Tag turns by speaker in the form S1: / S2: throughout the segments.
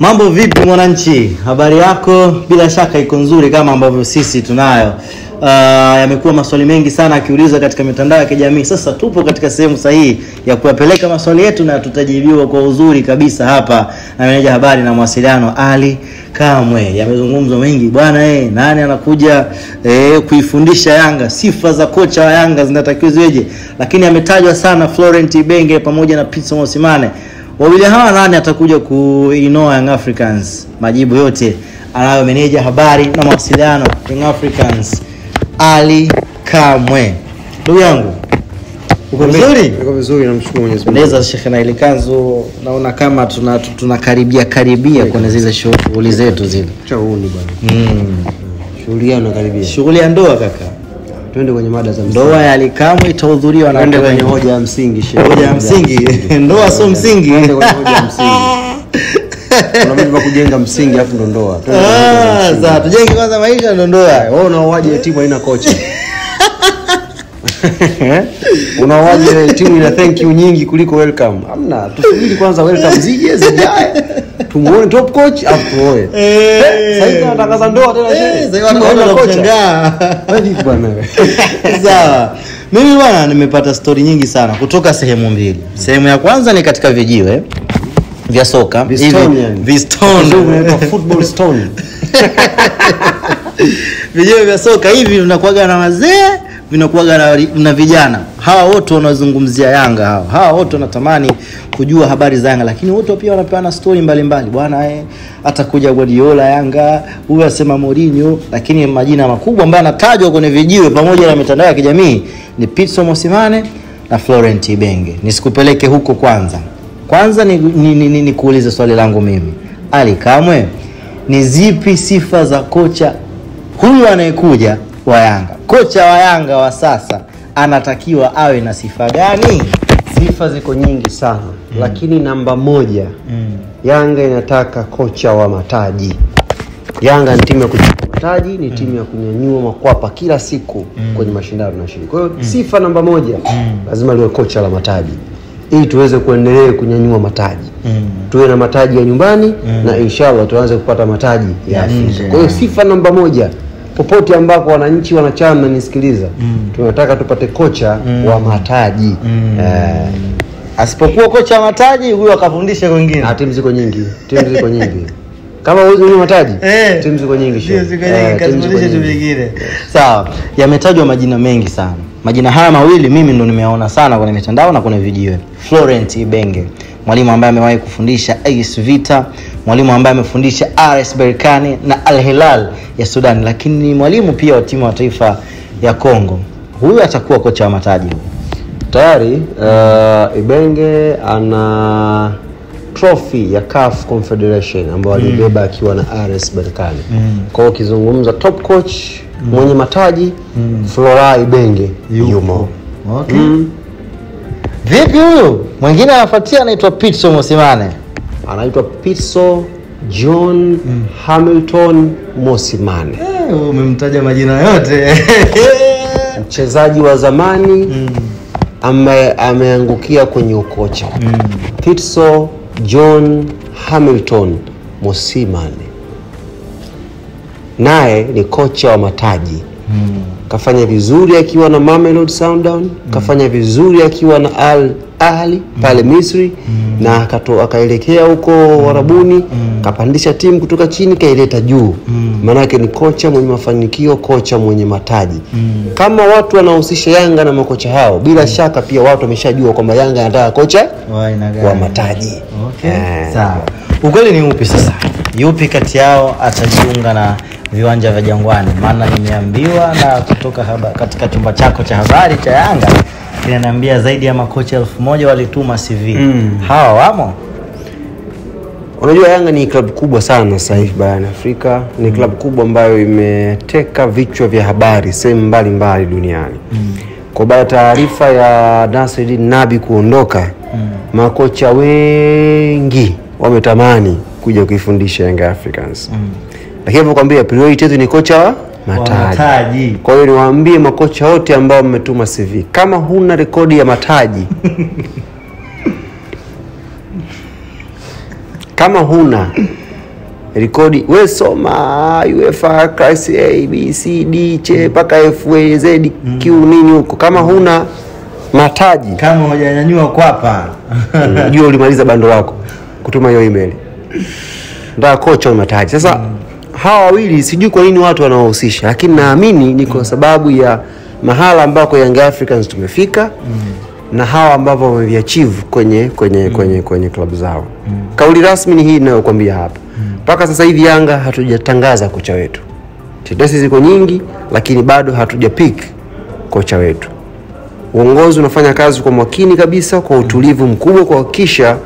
S1: Mambo vipi mwananchi? Habari yako? Bila shaka iko nzuri kama ambavyo sisi tunayo. Uh, yamekuwa maswali mengi sana akiuliza katika mitandao ya kijamii. Sasa tupo katika sehemu sahihi ya kuyapeleka maswali yetu na tutajibiwa kwa uzuri kabisa hapa na meneja habari na mawasiliano Ali Kamwe. Yamezungumzwa mengi bwana, eh, nani anakuja eh, kuifundisha Yanga? Sifa za kocha wa Yanga zinatakiwa ziweje? Lakini ametajwa sana Florent Ibenge pamoja na Pitso Mosimane. Wawili hawa nani atakuja kuinoa Young Africans? Majibu yote anayo meneja habari na mawasiliano Young Africans Ali Kamwe. Ndugu yangu, uko vizuri?
S2: Uko vizuri namshukuru Mwenyezi Mungu.
S1: Leza Sheikh Naili Kanzu, naona kama tuna tunakaribia karibia kwenye zile shughuli zetu zile.
S2: Cha huni bwana.
S1: Mm.
S2: Shughuli inakaribia.
S1: Shughuli ya ndoa kaka.
S2: Twende kwenye mada za msingi.
S1: Ndoa ya Ali Kamwe itahudhuriwa na
S2: Twende kwenye hoja ya msingi.
S1: Hoja ya msingi. Ndoa sio msingi.
S2: Twende kwenye hoja ya msingi. Kuna vitu vya kujenga msingi afu ndo ndoa.
S1: Ah, sasa tujenge kwanza maisha ndo ndoa.
S2: Wewe unaoaje timu haina kocha? unaoaje timu ina thank you nyingi kuliko welcome? Hamna, tusubiri kwanza welcome zije zijae. Tumuone top coach atuoe tuoe.
S1: Eh,
S2: Sasa hivi anatangaza ndoa tena
S1: Eh, sasa hivi
S2: kocha.
S1: kushangaa.
S2: Wewe vipi bwana?
S1: Sawa. Mimi bwana nimepata stori nyingi sana kutoka sehemu mbili. Sehemu ya kwanza ni katika vijiwe vya soka vijiwe vya soka hivi vinakuwaga na wazee vinakuwaga na, na vijana. Hawa wote wanazungumzia Yanga hawa hawa wote wanatamani kujua habari za Yanga, lakini wote pia wanapeana stori mbalimbali. Bwana eh, atakuja Guardiola Yanga, huyu asema Mourinho, lakini majina makubwa ambayo yanatajwa kwenye vijiwe pamoja na mitandao ya kijamii ni Pitso Mosimane na Florent Ibenge. Nisikupeleke huko kwanza, kwanza ni, ni, ni, ni, ni kuuliza swali langu mimi, Ali Kamwe, ni zipi sifa za kocha huyu anayekuja wa Yanga, kocha wa Yanga wa sasa anatakiwa awe na sifa gani?
S2: Sifa ziko nyingi sana mm. lakini namba moja
S1: Mm.
S2: Yanga inataka kocha wa mataji. Yanga ni timu ya kuchukua mataji, ni timu ya kunyanyua makwapa kila siku mm. kwenye mashindano tunashiriki. Kwa hiyo sifa namba moja mm. lazima liwe kocha la mataji ili tuweze kuendelea kunyanyua mataji
S1: Mm.
S2: tuwe na mataji ya nyumbani mm. na inshallah tuanze kupata mataji ya
S1: Ya.
S2: Afrika. Kwa hiyo sifa namba moja popote ambako wananchi wanachama nanisikiliza tunataka tupate kocha mm. wa mataji mm. eh,
S1: Asipokuwa kocha wa mataji huyo akafundisha wengine.
S2: na timu ziko nyingi, timu ziko nyingi. Kama huwezi kunywa mataji,
S1: Eh.
S2: timu ziko nyingi
S1: sio ziko
S2: Eh,
S1: nyingi, kazungumzie tu vingine. Sawa, yametajwa majina mengi sana. Majina haya mawili mimi ndo nimeona sana kwenye mitandao na kwenye vijiwe. Florent Ibenge, mwalimu ambaye amewahi kufundisha AS Vita, mwalimu ambaye amefundisha RS Berkane na Al Hilal ya Sudan, lakini ni mwalimu pia wa timu ya taifa ya Kongo. Huyu atakuwa kocha wa mataji.
S2: Tayari uh, Ibenge ana trophy ya CAF Confederation ambayo alibeba akiwa na RS Berkane. Kwa hiyo ukizungumza top coach mm. mwenye mataji mm. Flora Ibenge yumo.
S1: Okay. Mm. Vipi huyu? Mwingine anafuatia anaitwa Pitso Mosimane.
S2: Anaitwa Pitso John mm. Hamilton Mosimane.
S1: Eh, umemtaja majina yote.
S2: mchezaji wa zamani mm. ambaye ameangukia kwenye ukocha mm. Pitso John Hamilton Mosimane, naye ni kocha wa mataji. Hmm. kafanya vizuri akiwa na Mamelodi Sundowns, kafanya vizuri akiwa na Al Ahli pale Misri na akato, akaelekea huko Warabuni mm. kapandisha timu kutoka chini kaileta juu. Maanake ni kocha mwenye mafanikio, kocha mwenye mataji. mm. Kama watu wanahusisha Yanga na makocha hao, bila mm. shaka pia watu wameshajua kwamba Yanga anataka kocha
S1: Wa
S2: mataji.
S1: Okay.
S2: Yeah.
S1: Sawa. Ukweli ni upi sasa? Yupi kati yao atajiunga na viwanja vya Jangwani? Maana nimeambiwa na kutoka haba, katika chumba chako cha habari cha Yanga kinaniambia zaidi ya makocha elfu moja walituma CV. mm. Hawa wamo?
S2: Unajua Yanga ni klabu kubwa sana sasa hivi barani Afrika. Ni klabu kubwa ambayo imeteka vichwa vya habari sehemu mbalimbali duniani. mm. Kwa baada ya taarifa ya Nasreddin Nabi kuondoka, mm. makocha wengi wametamani kuja kuifundisha Yanga Africans. mm. Lakini navyokwambia priority yetu ni kocha wa mataji. Kwa hiyo niwaambie makocha wote ambao mmetuma CV, kama huna rekodi ya mataji kama huna rekodi we soma UEFA class A B C D che mpaka F A Z Q nini huko. Kama huna mataji
S1: kama hujanyanyua kwapa.
S2: Jua ulimaliza bando lako kutuma hiyo email. Ndio kocha wa mataji. Sasa hawa wawili sijui kwa nini watu wanawahusisha lakini naamini ni kwa sababu ya mahala ambako Young Africans tumefika mm. na hawa ambavyo wameviachieve kwenye kwenye mm. kwenye kwenye klabu zao mm. kauli rasmi ni hii inayokuambia hapa mpaka mm. sasa hivi Yanga hatujatangaza kocha wetu tetesi ziko nyingi lakini bado hatuja pick kocha wetu uongozi unafanya kazi kwa makini kabisa kwa utulivu mkubwa kuhakikisha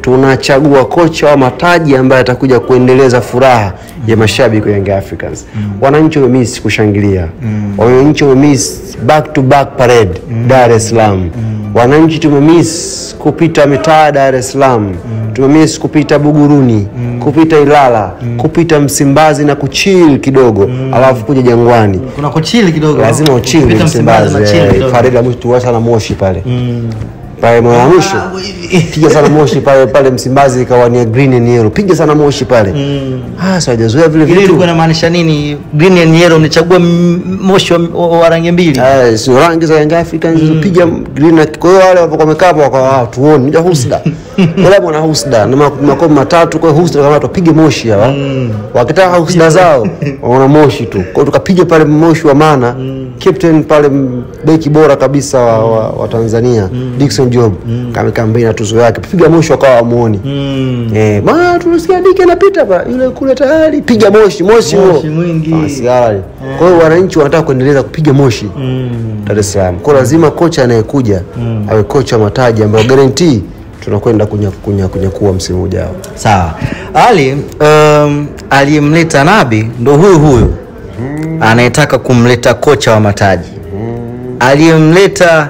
S2: tunachagua kocha wa mataji ambaye atakuja kuendeleza furaha mm. ya mashabiki wa Young Africans. mm. Wananchi wamemiss kushangilia, mm. wananchi wamemiss back to back parade mm. Dar es Salaam, mm. wananchi tumemiss kupita mitaa Dar es Salaam, mm. tumemiss kupita Buguruni, mm. kupita Ilala, mm. kupita Msimbazi na kuchill kidogo, mm. alafu kuja Jangwani
S1: kuna kuchill kidogo
S2: lazima uchili
S1: Msimbazi,
S2: Msimbazi,
S1: na
S2: eh,
S1: kidogo.
S2: parade ya mwisho tuwa sana moshi pale pale moyo wa mwisho. Piga sana moshi pale pale Msimbazi ikawa ni green and yellow, piga sana moshi pale. Mm. ah, so hajazoea vile
S1: Ile
S2: vitu.
S1: ilikuwa inamaanisha nini? Green and yellow nichagua moshi wa, rangi mbili.
S2: Ah, sio rangi za Young Africans. Piga green na kwa hiyo wale walipokuwa wamekaa hapo wakawa ah, tuone ndio husda. Wale mwana husda. Na ma- makombe matatu kwa hiyo husda kama tupige moshi hawa. Wakitaka husda zao waona moshi tu. Kwa tukapiga pale moshi wa maana. Mm. captain pale beki bora kabisa wa, wa, wa Tanzania mm. Dickson Job kamekaa mbele na tuzo yake piga moshi wakawa wamuoni eh bana tunasikia Dike anapita pa yule kule tayari piga moshi moshi huo
S1: mwingi.
S2: asiali sigara. Kwa hiyo wananchi wanataka kuendeleza kupiga moshi mm. Dar es Salaam. Kwa lazima kocha anayekuja mm. awe kocha mataji ambayo guarantee tunakwenda kunya kunya kunyakua msimu ujao.
S1: Sawa. Ali um, aliyemleta Nabi ndo huyu huyu anayetaka kumleta kocha wa mataji aliyemleta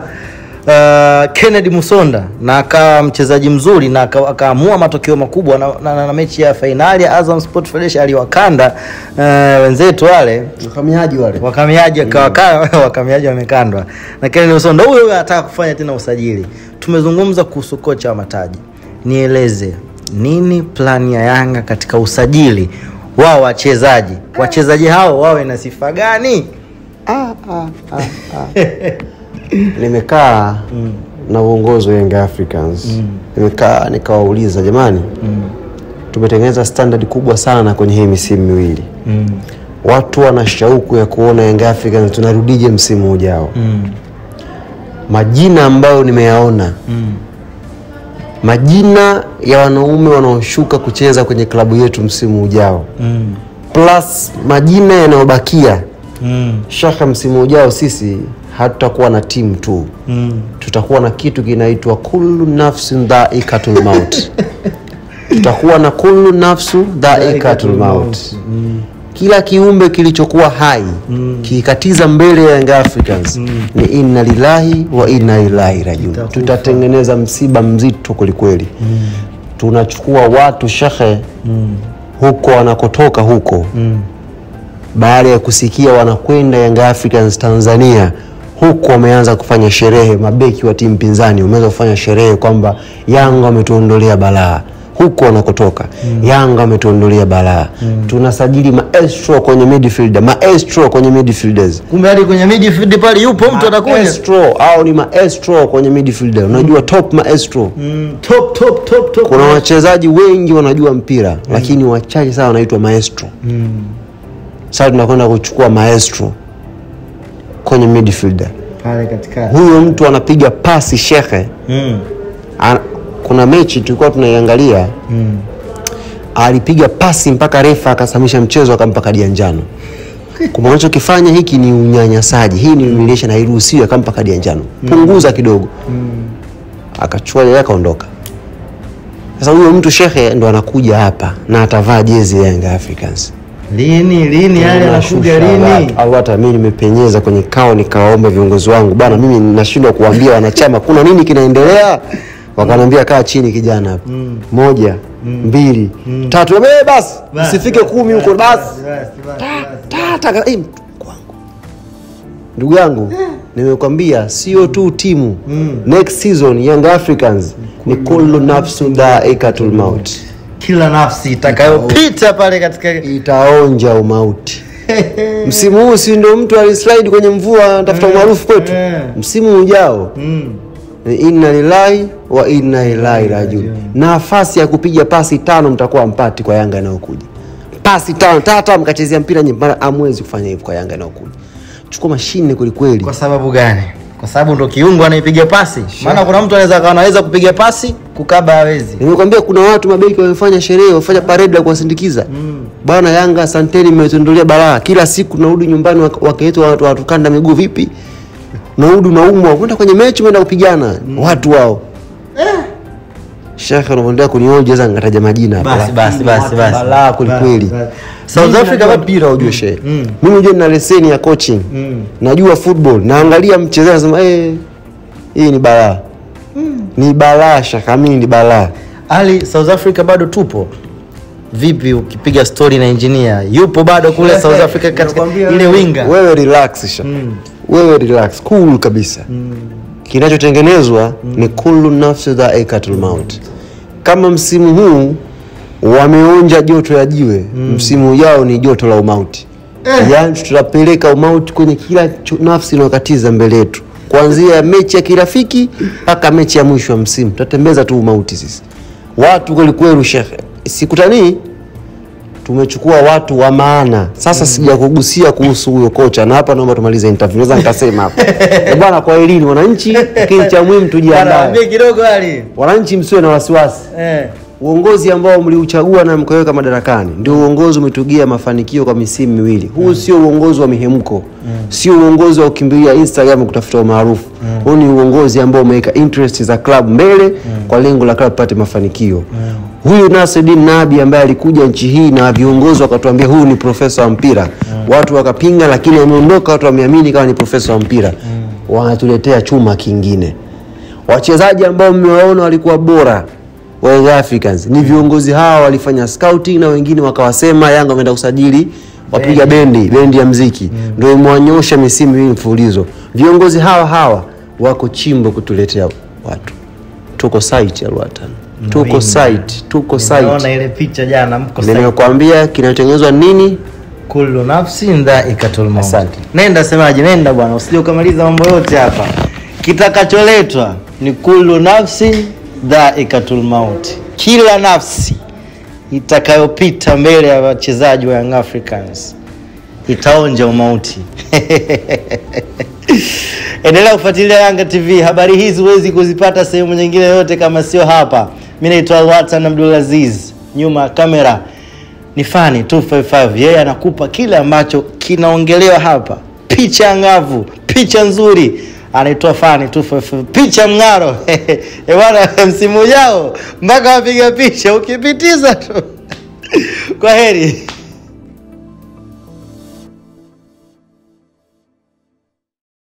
S1: uh, Kennedy Musonda na akawa mchezaji mzuri na akaamua matokeo makubwa na, na, na, na mechi ya fainali ya Azam Sport Federation aliwakanda uh, wenzetu wale
S2: Wakamiaji wale.
S1: wakamiaji akawaka wakamiaji wamekandwa na Kennedy Musonda huyo huyo anataka kufanya tena usajili. Tumezungumza kuhusu kocha wa mataji, nieleze nini plani ya Yanga katika usajili wa wachezaji, wachezaji hao wawe na sifa gani?
S2: Ah, ah, ah, ah. Nimekaa na uongozi wa Young Africans. Nimekaa nikawauliza jamani, tumetengeneza standard kubwa sana kwenye hii misimu miwili. Watu wana shauku ya kuona Young Africans tunarudije msimu ujao. Majina ambayo nimeyaona. Majina ya wanaume wanaoshuka kucheza kwenye klabu yetu msimu ujao. Mm. plus majina yanayobakia. Shaka msimu ujao sisi hatutakuwa na timu tu mm. tutakuwa na kitu kinaitwa kullu nafsin dhaikatul maut tutakuwa na kullu nafsu dhaikatul maut kila kiumbe kilichokuwa hai mm. kikatiza mbele ya Young Africans mm. ni inna lillahi wa inna ilaihi rajiun. Tutatengeneza msiba mzito kwelikweli. Tunachukua watu shekhe mm. huko wanakotoka huko mm. baada ya kusikia wanakwenda Young Africans Tanzania huku wameanza kufanya sherehe, mabeki wa timu pinzani wameanza kufanya sherehe kwamba Yanga wametuondolea balaa huko wanakotoka mm. Yanga wametuondolea balaa. mm. Tunasajili maestro kwenye midfielder, maestro kwenye midfielders
S1: Kumbe hadi kwenye midfield pale yupo mtu atakuja.
S2: maestro au ni maestro kwenye midfielder. Unajua top maestro
S1: Mm, top top top top.
S2: kuna wachezaji wengi wanajua mpira mm. lakini wachache sana wanaitwa maestro mm. sasa tunakwenda kuchukua maestro kwenye midfielder.
S1: Pale katikati.
S2: huyo mtu anapiga pasi shekhe
S1: Mm.
S2: An, kuna mechi tulikuwa tunaiangalia. Mm. alipiga pasi mpaka refa akasamisha mchezo akampa kadi ya njano. Kumbe unachokifanya hiki ni unyanyasaji. Hii ni humiliation hairuhusiwi akampa kadi ya njano. Punguza kidogo. Mm. akachukua yeye akaondoka sasa huyo mtu shekhe ndo anakuja hapa na atavaa jezi ya Young Africans
S1: Lini lini yale anashuja lini?
S2: au hata mimi nimepenyeza kwenye kao nikawaomba viongozi wangu bana mimi nashindwa kuambia wanachama kuna nini kinaendelea wakaniambia kaa chini kijana mm. moja mm. mbili mm. tatu eh basi usifike kumi huko basi tata eh, mtu ndugu yangu nimekwambia sio tu timu mm. next season Young Africans ni kullu nafsu dhaikatul maut
S1: kila nafsi itakayopita pale katika
S2: itaonja umauti. Msimu huu si ndio mtu alislide kwenye mvua anatafuta umaarufu kwetu?
S1: eh.
S2: msimu ujao.
S1: Mm.
S2: inna lillahi wa inna ilaihi rajiun. nafasi ya kupiga pasi tano mtakuwa mpati kwa yanga inayokuja. Pasi tano tata mkachezea mpira nyimbara amwezi kufanya hivyo kwa yanga inayokuja. Chukua mashine kwelikweli
S1: kwa sababu gani kwa sababu ndo kiungo anaipiga pasi. Maana kuna mtu anaweza anaweza kupiga pasi kukaba hawezi.
S2: Nimekwambia kuna watu mabeki wamefanya sherehe wamefanya parade la kuwasindikiza. Mm. bwana yanga asanteni mmetuondolea balaa. Kila siku narudi nyumbani wak- wake wetu watu watukanda miguu vipi? Narudi naumwa kwenda kwenye mechi umeenda kupigana. Mm. watu wao shekhe unavyoendelea kunioja sasa ngataja majina.
S1: Basi, basi, basi, basi.
S2: balaa kwelikweli.
S1: South Africa bado-
S2: mpira ujue shehe
S1: mm.
S2: mimi ujue nina leseni ya coaching.
S1: Mm.
S2: najua football. Naangalia mchezaji nasema eh hii ni balaa. Ni balaa shaka mimi ni balaa.
S1: Ali south africa bado tupo? Vipi ukipiga story na engineer? Yupo bado kule south africa katika ile winga?
S2: Wewe relax sha
S1: Mm.
S2: wewe relax. Cool kabisa. Kinachotengenezwa ni kullu nafsi dhaikatul maut kama msimu huu wameonja joto ya jiwe mm. msimu ujao ni joto la umauti eh. Yani tutapeleka umauti kwenye kila nafsi inayokatiza mbele yetu kuanzia mechi ya kirafiki mpaka mechi ya mwisho wa msimu tutatembeza tu umauti sisi watu kwelikweli shekhe sikutanii tumechukua watu wa maana. Sasa mm. sijakugusia kuhusu huyo kocha na hapa naomba tumalize interview. Naweza nikasema hapa. E bwana kwa elini wananchi lakini cha muhimu tujiandae.
S1: Kidogo hali.
S2: Wananchi msiwe na wasiwasi.
S1: Eh.
S2: uongozi ambao mliuchagua na mkaweka madarakani ndio uongozi umetugia mafanikio kwa misimu miwili. Huu sio uongozi wa mihemko. Mm. sio uongozi wa kukimbilia instagram kutafuta umaarufu. Huu ni uongozi ambao umeweka interest za club mbele mm. kwa lengo la club pate mafanikio huyu Nasreddin Nabi ambaye alikuja nchi hii na viongozi wakatuambia huyu ni profesa wa mpira. Watu wakapinga lakini ameondoka watu wameamini kama ni profesa wa mpira. Mm. wanatuletea chuma kingine. Wachezaji ambao mmewaona walikuwa bora wa Young Africans ni viongozi hawa walifanya scouting na wengine wakawasema Yanga wameenda kusajili wapiga bendi. bendi ya mziki. Mm. ndio imewanyosha misimu hii mfululizo. Viongozi hawa hawa wako chimbo kutuletea watu. Tuko site alwatan tuko site tuko site
S1: ile picha jana mko site.
S2: nimekwambia kinatengenezwa nini
S1: kullu nafsi dhaikatul maut.
S2: Asante.
S1: Nenda semaji, nenda bwana, usije ukamaliza mambo yote hapa. Kitakacholetwa ni kullu nafsi dhaikatul maut, kila nafsi itakayopita mbele ya wachezaji wa Young Africans itaonja umauti. Endelea kufuatilia Yanga TV. Habari hizi huwezi kuzipata sehemu nyingine yote kama sio hapa. Mimi naitwa Alwatan Abdulaziz, nyuma ya kamera ni Fani 255. Yeye anakupa kile ambacho kinaongelewa hapa, picha ngavu, picha nzuri. Anaitwa Fani 255, picha mng'aro. Eh bwana, msimu ujao mpaka wapiga picha ukipitiza tu. Kwa heri.